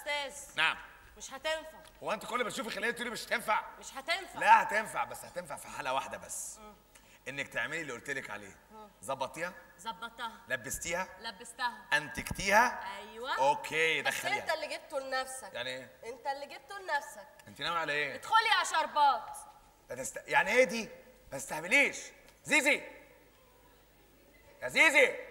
أستاذ. نعم. مش هتنفع. هو أنت كل ما تشوفي خلية تقولي مش هتنفع؟ مش هتنفع. لا هتنفع بس هتنفع في حالة واحدة بس. إنك تعملي اللي قلت لك عليه. ظبطيها؟ ظبطتها لبستيها؟ لبستها. أنتجتيها؟ أيوه. أوكي بس أنت اللي جبته لنفسك. يعني إيه؟ أنت اللي جبته لنفسك. أنت ناوي على إيه؟ ادخلي يا شربات. يعني إيه دي؟ ما تستهبليش. زيزي. يا زيزي.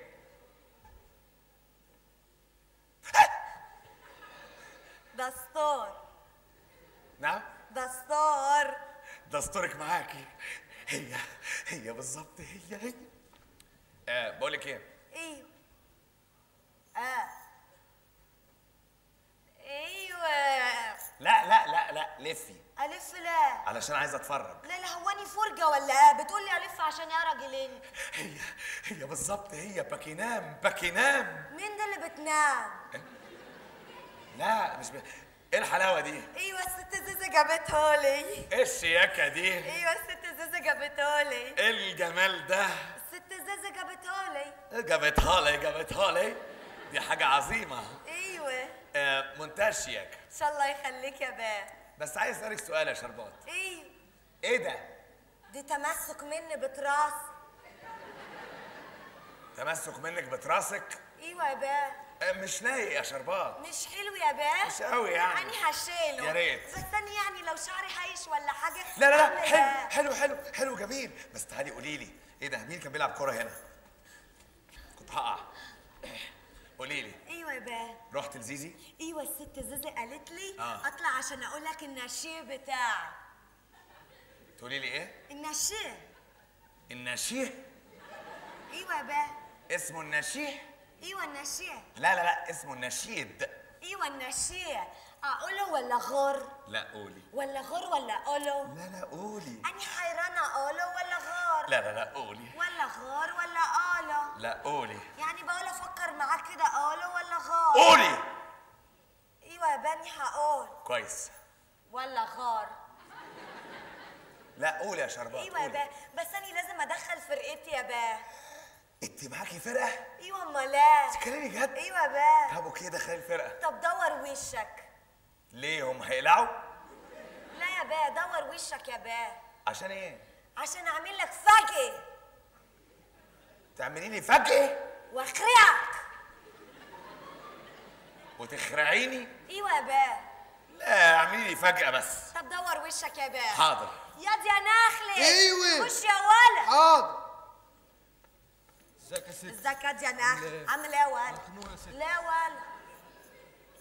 دستور نعم؟ دستور دستورك معاكي. هي هي بالظبط هي هي. آه بقول لك إيه؟ أيوه. آه. أيوه. لا لا لا لا لفي. ألف لا. علشان عايز أتفرج. لا لا هواني فرجة ولا؟ إيه بتقول لي ألف عشان يا راجلين هي هي بالظبط هي. باكينام باكينام. مين ده اللي بتنام؟ لا مش ب... إيه الحلاوة دي؟ أيوه الست زيزة جابته لي. إيه الشياكة دي؟ أيوه الست زيزة جابته لي. إيه الجمال ده؟ الست زيزة جابته لي. جابتها لي؟ جابتها لي؟ دي حاجة عظيمة. أيوه. آه منتهى الشياكه إن شاء الله يخليك يا باه بس عايز أسألك سؤال يا شربات. أيوه إيه ده؟ دي تمسك مني بتراس تمسك منك بتراسك أيوه يا آه مش لايق يا شربات. مش حلو يا باه مش قوي يعني. يعني هشيله. يا ريت. بس أنا يعني لو شعري هايش ولا حاجة. لا لا لا. حلو؟ حلو حلو حلو جميل. بس تعالي قولي لي إيه ده؟ مين كان بيلعب كورة هنا؟ كنت هقع. قولي لي. أيوه يا باه رحت لزيزي؟ أيوه الست زيزي قالت لي آه. اطلع عشان أقول لك النشيه بتاعي تقولي لي إيه؟ النشيه النشيه أيوه يا باه اسمه النشيه أيوه النشيه لا لا لا اسمه النشيد. أيوه النشيه اقوله ولا غر لا قولي. ولا غر ولا اقوله؟ لا لا قولي. اني حيرانة اقوله ولا غار لا لا لا قولي. ولا غار ولا اقوله؟ لا قولي. يعني بقول أفكر معاك كده اقوله ولا غار قولي. أيوه يا بني هقول. كويس. ولا غار لا قولي يا شربات أيوه يا. باه بس أنا لازم أدخل فرقتي يا باه انت معاكي فرقة؟ أيوه امال إيه؟ تتكلمي جد أيوه باه طب أوكي دخلي الفرقة. طب دور وشك. ليه هم هيقلعوا؟ لا يا باه دور وشك يا باه عشان إيه؟ عشان اعمل لك فجأة. تعملي لي فجأة؟ واخرعك. وتخرعيني؟ أيوه يا باه لا اعملي لي فجأة بس. طب دور وشك يا باه حاضر. ياض يا نخلة أيوة. خش يا ولد حاضر. ازيك يا ست؟ ازيك يا نخلة لا. عامل إيه يا ولد مخنوق يا ست. لا ولد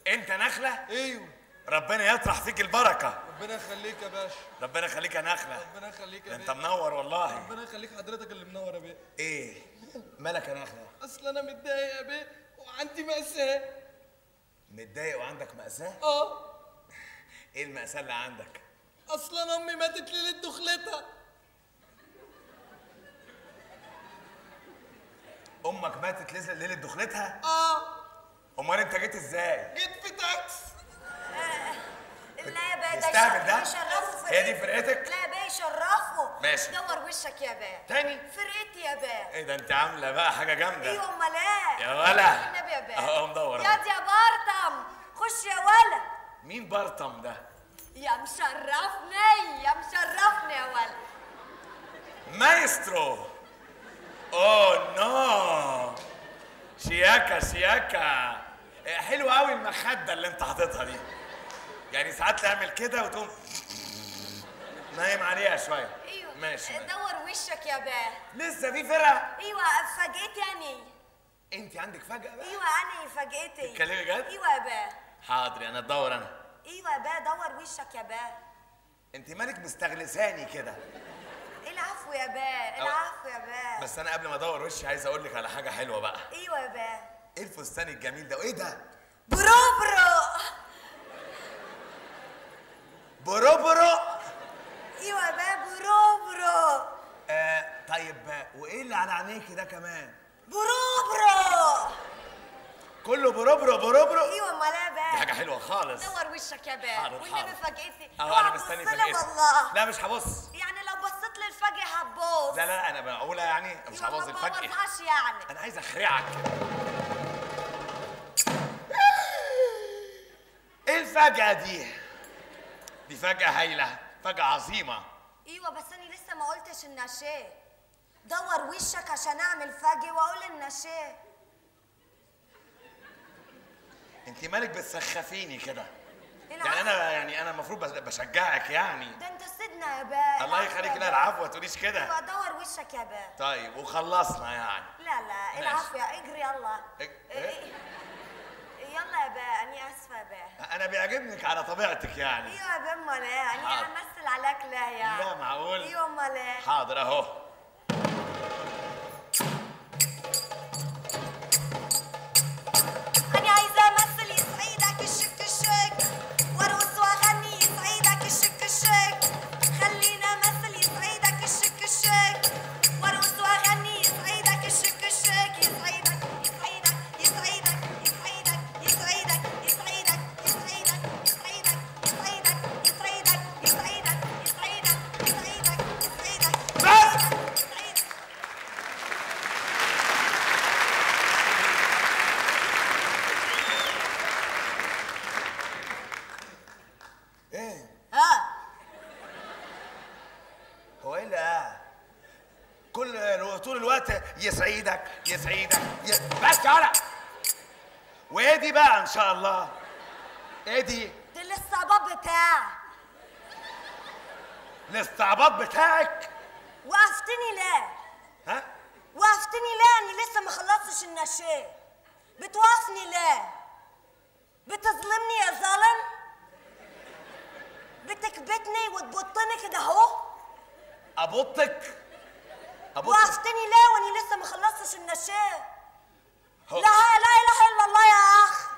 انت نخلة أيوه. ربنا يطرح فيك البركة. ربنا يخليك يا باشا. ربنا يخليك يا نخلة ربنا يخليك يا انت منور والله. ربنا يخليك حضرتك اللي منور يا بيه. إيه؟ مالك يا نخلة اصل أنا متضايق يا بيه وعندي مأساة. متضايق وعندك مأساة؟ آه. إيه المأساة اللي عندك؟ اصل أنا امي ماتت ليلة دخلتها. أمك ماتت ليلة ليلة دخلتها؟ آه. أمال أنت جيت إزاي؟ جيت في تاكس لا يا باه ده يستهبل ده؟ يشرفوا هي دي. فرقتك؟ لا يا باه يشرفوا ماشي. دور وشك يا باه تاني؟ فرقتي يا باه إيه ده أنت عاملة بقى حاجة جامدة. أيوه امال إيه يا ولا. النبي يا باه أهو مدور ياض يا بارتم. خش يا ولد مين برطم ده؟ يا مشرفني يا مشرفني يا ولد مايسترو. اوه نو شياكة شياكة إيه، حلوة قوي المخدة اللي انت حاططها دي. يعني ساعات تعمل كده وتقوم نايم عليها شوية. أيوه. ماشي. دور وشك يا باه لسه في فرقة؟ أيوه فاجئتي اني انت عندك فجأة بقى؟ أيوه اني فاجئتي تتكلمي جد؟ أيوه يا باه حاضر أنا ادور أنا. أيوه يا باه دور وشك يا باه انت مالك مستغلساني كده؟ العفو يا باه العفو يا باه بس أنا قبل ما أدور وشي عايز أقول لك على حاجة حلوة بقى. إيوه يا باه إيه الفستان الجميل ده؟ وإيه ده؟ برو برو برو برو إيوه يا باه برو برو آه طيب وإيه اللي على عينيكي ده كمان؟ برو برو كله برو برو برو برو إيوه أمال إيه يا دي باه حاجة حلوة خالص. دور وشك يا باه والنبي أهو أوعى أنا مستني فجأتك والله. لا مش هبص. هتبوظ لا لا أنا بقولها يعني مش هبوظ ما الفجأة بوظهاش يعني. أنا عايز أخرعك. الفجأة دي؟ دي فجأة هايلة فجأة عظيمة. إيوه بس أنا لسه ما قلتش النشاه دور وشك عشان أعمل فجي واقول النشاه انت مالك بتسخفيني كده. يعني أنا يعني أنا المفروض بشجعك يعني. ده أنت سيدنا يا باه الله يخليك. لا. العفو ما تقوليش كده. أيوه دور وشك يا باه طيب وخلصنا يعني. لا لا العفو يا إجري يلا. إيه- إيه؟ إيه. يلا يا باه اني آسفة يا باه أنا بيعجبنك على طبيعتك يعني. أيوه يا باه أمال إيه؟ حاضر. همثل عليك لا يا. لا معقول. أيوه أمال إيه؟ حاضر أهو. يسعدك يسعدك ي... بس يلا وايه دي بقى إن شاء الله إيه دي الاستعباط بتاعي الاستعباط بتاعك وقفتني ليه؟ ها وقفتني ليه؟ أنا لسه ما خلصتش النشاه بتوقفني ليه؟ بتظلمني يا ظالم؟ بتكبتني وتبطني كده أهو؟ أبطك ابطك وقفتني ليه وأنا لسه ما خلصتش النشاه؟ لا لا إله إلا الله يا أخ.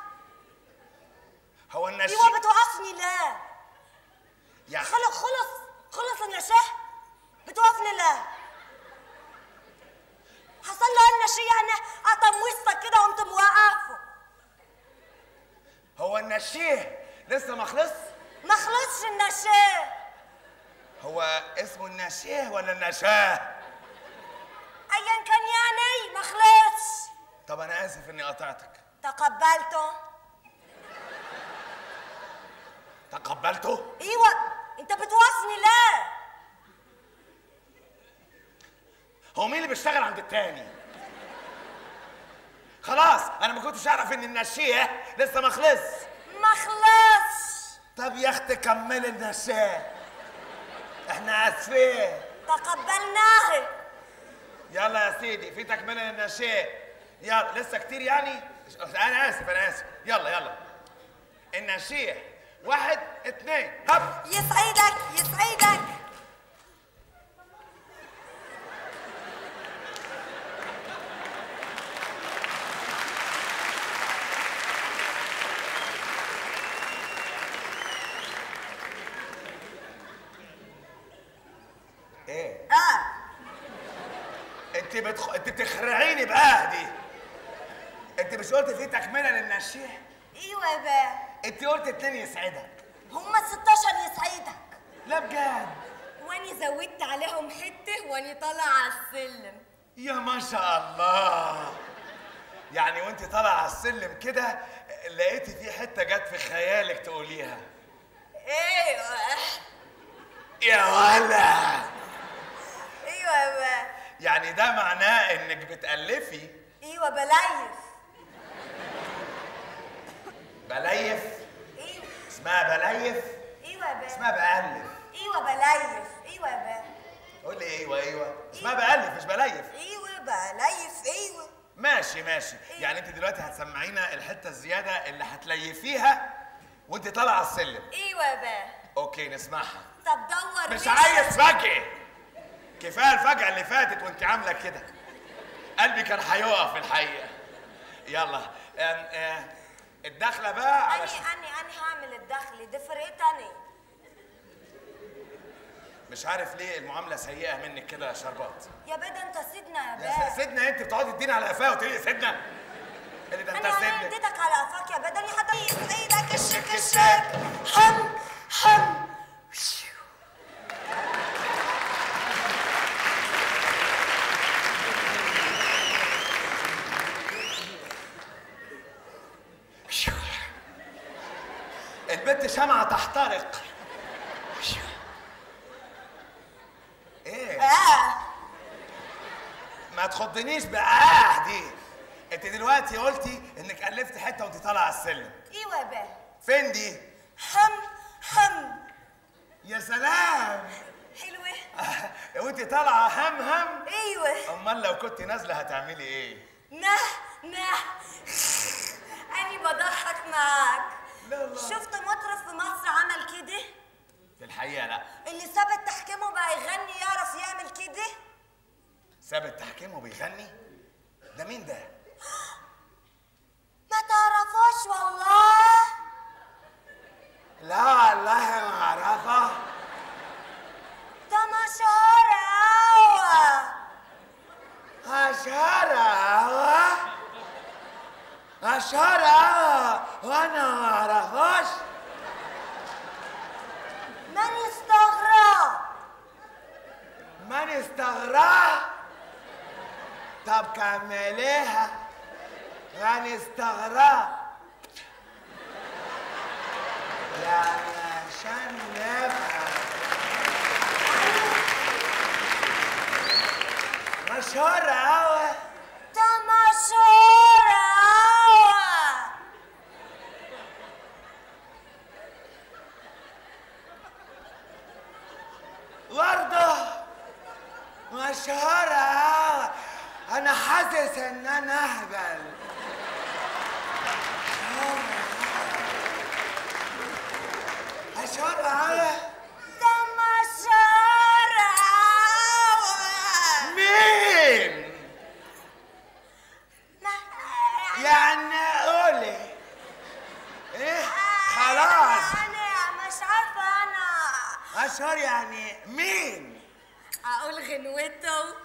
هو النشي أيوه بتوقفني ليه؟ يعني خلص خلص خلص النشاه بتوقفني ليه؟ حصل له النشيه يعني قطم وسطك كده وقمت موقفه هو النشيه لسه ما خلص؟ ما خلصش النشاه هو اسمه النشيه ولا النشاه ايا كان يعني ما خلصش طب أنا آسف إني قطعتك. تقبلته. تقبلته؟ إيوه. أنت بتوصني ليه هو مين اللي بيشتغل عند التاني؟ خلاص أنا ما كنتش أعرف ان النشيه لسه ما خلص. ما خلصش طب يا أختي كملي النشاه إحنا آسفين. تقبلناه يلا يا سيدي في تكمله للنشاه يلا لسه كتير يعني؟ أنا آسف أنا آسف. يلا يلا. النشيه واحد اتنين هب. يسعدك يسعدك إيه آه انت بتخ... انت بتخرعيني بقى دي انت مش قلت في تكملة للنشيه أيوه يا باه انت قلت اتنين يسعدك. هما 16 يسعدك. لا بجد. واني زودت عليهم حتة واني طالعه على السلم. يا ما شاء الله. يعني وانت طالعه على السلم كده لقيتي في حتة جت في خيالك تقوليها. أيوه. يا باه يعني ده معناه إنك بتألفي. أيوه بليف. بليف. أيوه. اسمها بليف؟ أيوه باه اسمها بألف. أيوه بليف. أيوه يا باه قول لي أيوه أيوه. اسمها بألف مش بليف. أيوه بليف. أيوه. ماشي ماشي. يعني انت دلوقتي هتسمعينا الحتة الزيادة اللي هتليفيها وانت طالعة السلم. أيوه يا أوكي نسمعها. طب دور مش. عايز فجأة كفاية الفجأة اللي فاتت وانت عاملة كده. قلبي كان هيقف في الحقيقة. يلا. الدخلة بقى على اني اني أني هعمل الدخل. دي فرقتني مش عارف ليه المعاملة سيئة منك كده يا شربات. يا ده أنت سيدنا يا س- سيدنا أنت بتقعدي تديني على قفاه وتقولي لي سيدنا. اللي ده أنت أنا انا سيدنا. اديتك على قفاك يا باه ده أني حتى إيدك. الشك. الشك. حم حم. البت شمعة تحترق. إيه؟ آه. ما تخضنيش بآه دي. انت دلوقتي قلتي انك ألفت حتة وانت طالعة على السلم. أيوه يا بيه فين دي؟ حم حم. يا سلام. حلوة. وانت طالعة هم هم أيوه. أمال لو كنت نازلة هتعملي إيه؟ نه نه أني بضحك معاك لا لا. شفت مطرب في مصر عمل كده في الحقيقة لا اللي ساب التحكيم وبقى يغني يعرف يعمل كده ساب التحكيم وبيغني ده مين ده ما تعرفوش والله لا والله ما اعرفه ده مشهور أوي أشهر أشهر وأنا ما اعرفوش من يستغرب استغرب طب كمليها من استغرب يعني عشان نفهم مشهور أوي ده مشهور أوي برضه مشهور أوي أنا حاسس إن أنا أهبل. مشهور أوي ده مشهور أوي مين؟ يعني قولي. إيه؟ خلاص. أنا مش عارفة أنا. أشهر يعني مين؟ Aulgenueto.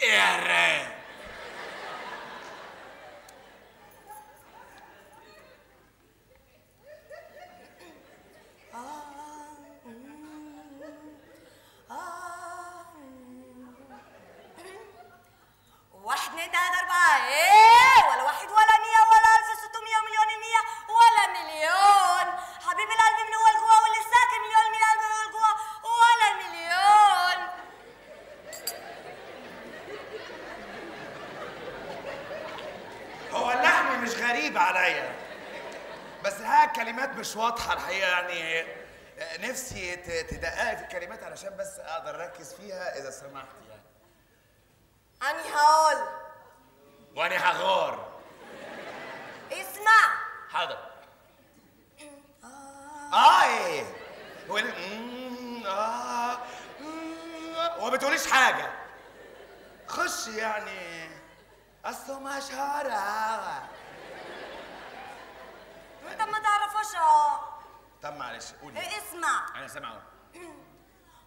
R. غريب عليا. بس ها كلمات مش واضحة الحقيقة يعني نفسي تدققي في الكلمات علشان بس أقدر أركز فيها إذا سمحت يعني. أني هقول وأنا هغار اسمع. حاضر. آه. إيه. هو ال- مم، آه وما بتقوليش حاجة. خش يعني. اصله مشهور أنت ما تعرفوش أهو. طب معلش قولي إيه اسمع. أنا سامع أهو.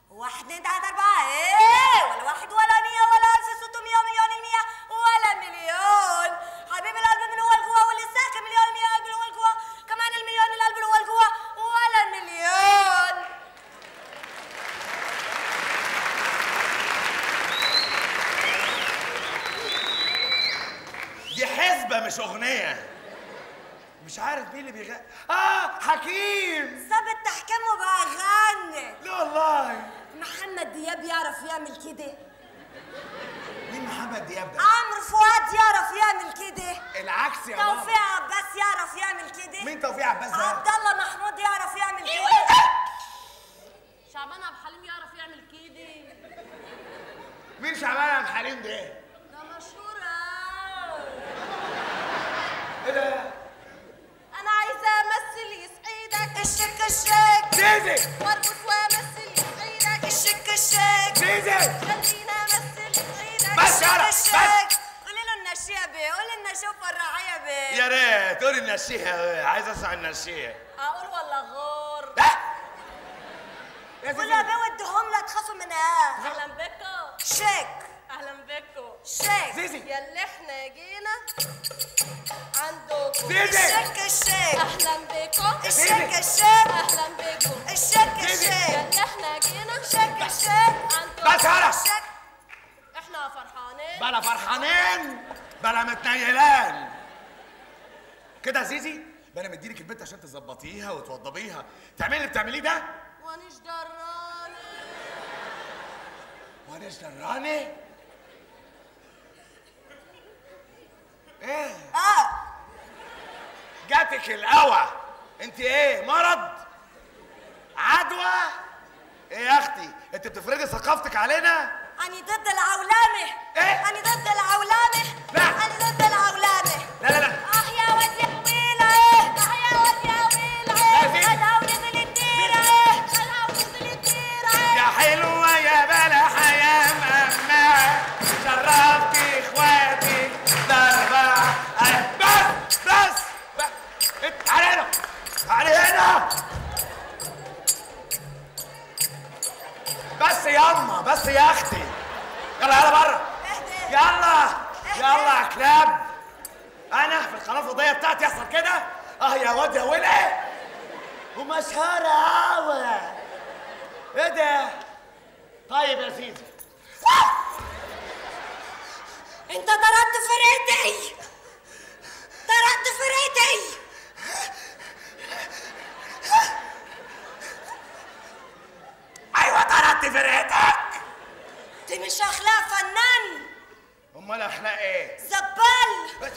واحد اتنين تلاتة أربعة. إيه ولا واحد ولا مية ولا ألف ستمية ومليون المية ولا مليون. حبيب القلب من هو لجوا واللي ساكن مليون المية قلب من هو لجوا كمان المليون القلب من هو لجوا ولا مليون. دي حسبة مش أغنية. مش عارف مين اللي بيغني آه حكيم. ساب التحكيم وبقى غني. لا والله. محمد دياب يعرف يعمل كده. مين محمد دياب ده؟ عمرو فؤاد يعرف يعمل كده. العكس يا بابا توفيق عباس يعرف يعمل كده. مين توفيق عباس ده؟ عبد الله محمود يعرف يعمل كده. شعبان عبد الحليم يعرف يعمل كده. مين شعبان عبد الحليم ده؟ زيزي وارقص وامثل يسعدك الشك الشك زيزي خلينا امثل يسعدك بس الشك قولي له النشيه بيه قولي لنا شوف الرعايه بيه يا ريت. قولي النشيه عايز أسمع النشيه أقول ولا غار لا. يا قولي يا بيه وديهم لا تخافوا منها أهلا بكم شك أهلا بكم شك زيزي ياللي إحنا جينا عندكم. زيزي الشك الشك أهلا بكم الشك الشك أهلا بكم الشك إحنا فرحانين. بلا فرحانين بلا متنيلان كده يا زيزي؟ أنا مديلك البنت عشان تظبطيها وتوضبيها. تعملي اللي بتعمليه ده. وانيش دراني. وأنا دراني؟ إيه؟ آه. جاتك القوى انت إيه مرض؟ عدوى؟ إيه يا أختي انت بتفرضي ثقافتك علينا أنا ضد العولمة إيه؟ أنا ضد العولمة لا. بس يا أختي. يلا يلا بره. يلا يلا يا كلاب أنا في القناه الفضائيه بتاعتي يحصل كده. آه يا واد يا ولع ومشهورة قوي إيه ده؟ طيب يا سيدي. أنت طردت فرقتي طردت فرقتي أيوه طردت فرقتك دي مش أخلاق فنان. أمال أخلاق إيه؟ زبال.